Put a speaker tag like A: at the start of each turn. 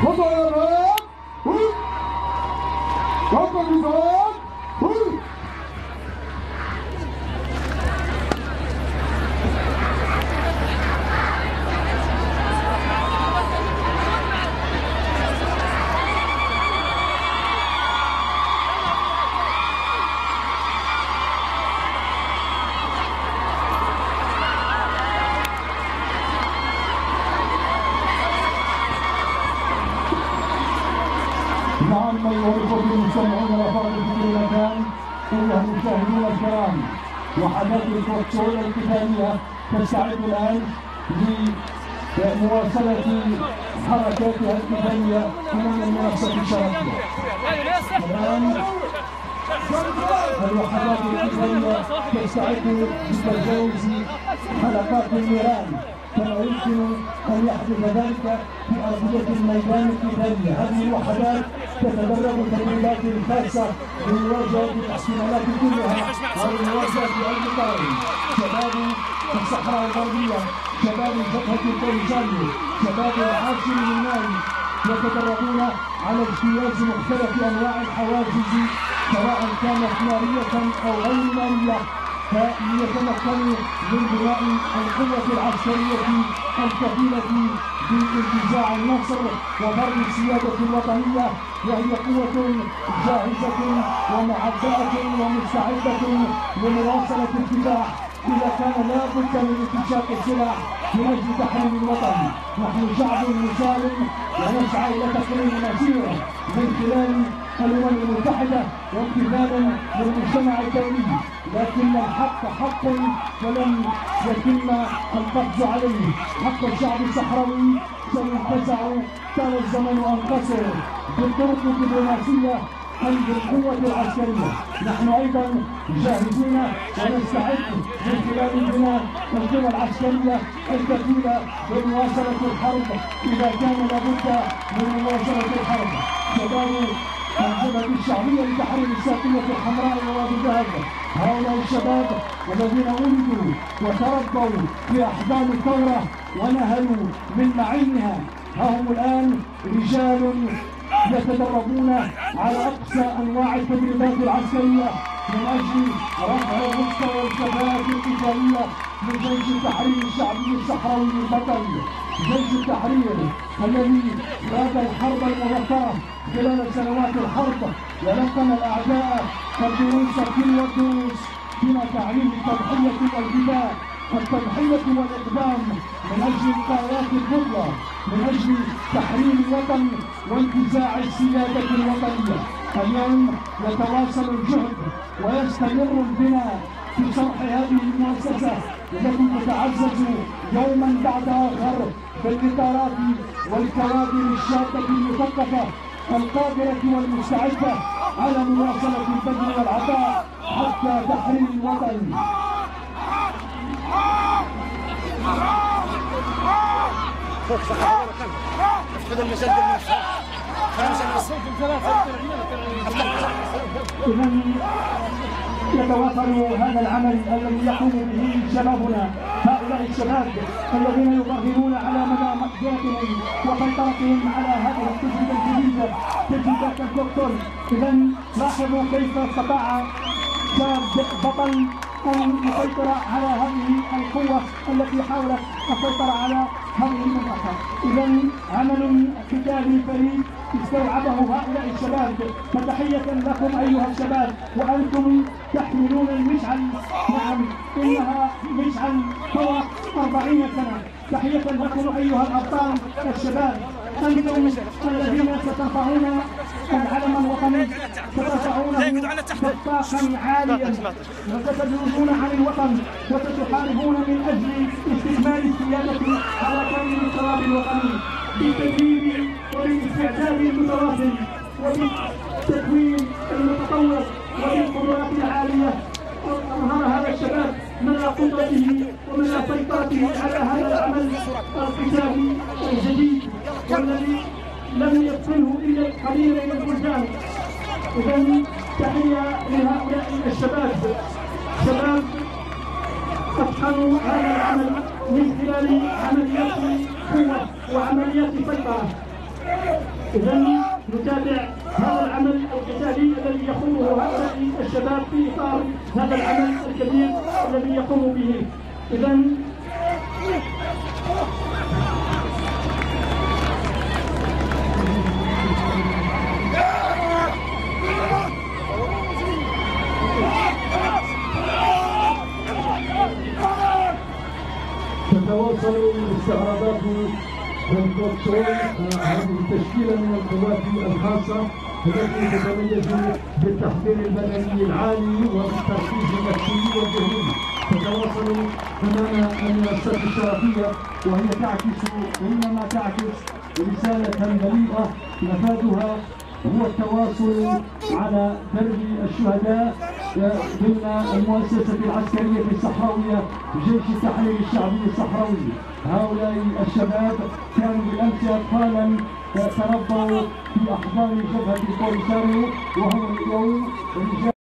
A: 그 호소 여러분! أيها الأخوة المستمعون الأفاضل في كل مكان أيها المشاهدون الكرام. وحدات الكوتشوية القتالية تستعد الآن لمواصلة حركاتها القتالية أمام المنافسة الشرفية. الآن الوحدات القتالية تستعد لتجاوز حلقات النيران كما يمكن أن يحدث ذلك في أرضية الميدان القتالي هذه الوحدات تتدرب تدريبات خاصه لمواجهه الاحتمالات كلها. ولمواجهه المقاوم شباب الصحراء الغربية. شباب جبهه البريطاني شباب العاشر اليوناني يتدربون على اجتياز مختلف أنواع الحواجز سواء كانت نارية أو غير نارية. فليتمكنوا من بناء القوة العسكرية الكفيلة بانتزاع النصر وفرض السيادة الوطنية وهي قوة جاهزة ومعبأة ومستعدة لمواصلة الكفاح إذا كان لا بد من انتشاق السلاح من أجل تحرير الوطن. نحن شعب مسالم ونسعى إلى تقرير مسيره من خلال الأمم المتحدة وامتثالا للمجتمع الدولي لكن الحق حق ولن يتم القبض عليه. حق الشعب الصحراوي سينتزع كان الزمن أن قصر بالطرق الدبلوماسية أم بالقوة العسكرية. نحن أيضا جاهزين ونستعد من خلال بناء القوى العسكرية الكفيلة بمواصلة الحرب. إذا كان لابد من مواصلة الحرب. شباب الجبهة الشعبية لتحرير الساقية الحمراء ووادي الذهب هؤلاء الشباب الذين ولدوا وتربوا في أحضان الثورة ونهلوا من معينها ها هم الآن رجال يتدربون على أقصى أنواع التدريبات العسكرية من أجل رفع مستوى الكفاءة القتالية من جيش التحرير الشعبي الصحراوي البطل جيش التحرير الذي راد الحرب المبكرة خلال سنوات الحرب ولقن الأعداء الدروس تلو الدروس بما تعليم التضحية والفداء التضحية والإقدام من أجل الغايات الكبرى من أجل تحرير الوطن وانتزاع السيادة الوطنية اليوم يتواصل الجهد ويستمر البناء في شرح هذه المؤسسة التي تتعزز يوما بعد آخر بالإطارات والكوادر الشابة المثقفة القادرة والمستعدة على مواصلة البذل والعطاء حتى تحرير الوطن. إذا يتواصل هذا العمل الذي يقوم به شبابنا. هؤلاء الشباب الذين يظهرون على مدى مقدرتهم وسيطرتهم على هذه التجربة الجديدة. تجربة الدكتور. إذا لاحظوا كيف استطاع شاب بطل أن يسيطر على هذه القوة التي حاولت السيطرة على هذه المنطقة إذا عمل قتالي فريد استوعبه هؤلاء الشباب. فتحية لكم أيها الشباب وأنتم تحملون المشعل. نعم إنها مشعل فوق أربعين سنة. تحية لكم أيها الأبطال الشباب. أنتم الذين سترفعون سترفعونه دفاقا عاليا. عن الوطن. وستحاربون من أجل استكمال السيادة على كامل التراب الوطني بالتدريب وبالاستعداد المتواصل وبالتكوين المتطور يدخله الا القليل من البلدان اذا تحية لهؤلاء الشباب. شباب أتقنوا هذا العمل من خلال عمليات قوة وعمليات سيطره
B: إذا نتابع هذا العمل القتالي الذي يقومه هؤلاء الشباب في إطار هذا العمل الكبير الذي يقوم به. إذا
A: تتواصل الاستعراضات والكنترول هذه التشكيله من القوات الخاصه التي تتميز بالتحضير البدني العالي وبالتركيز النفسي والذهني تتواصل امام المنصات الشرفيه وهي تعكس انما تعكس رساله بليغه مفادها هو التواصل على درب الشهداء ضمن المؤسسة العسكرية الصحراوية جيش التحرير الشعبي الصحراوي. هؤلاء الشباب كانوا بالأمس أطفالا تربوا في أحضان جبهة البوليساريو وهم اليوم رجال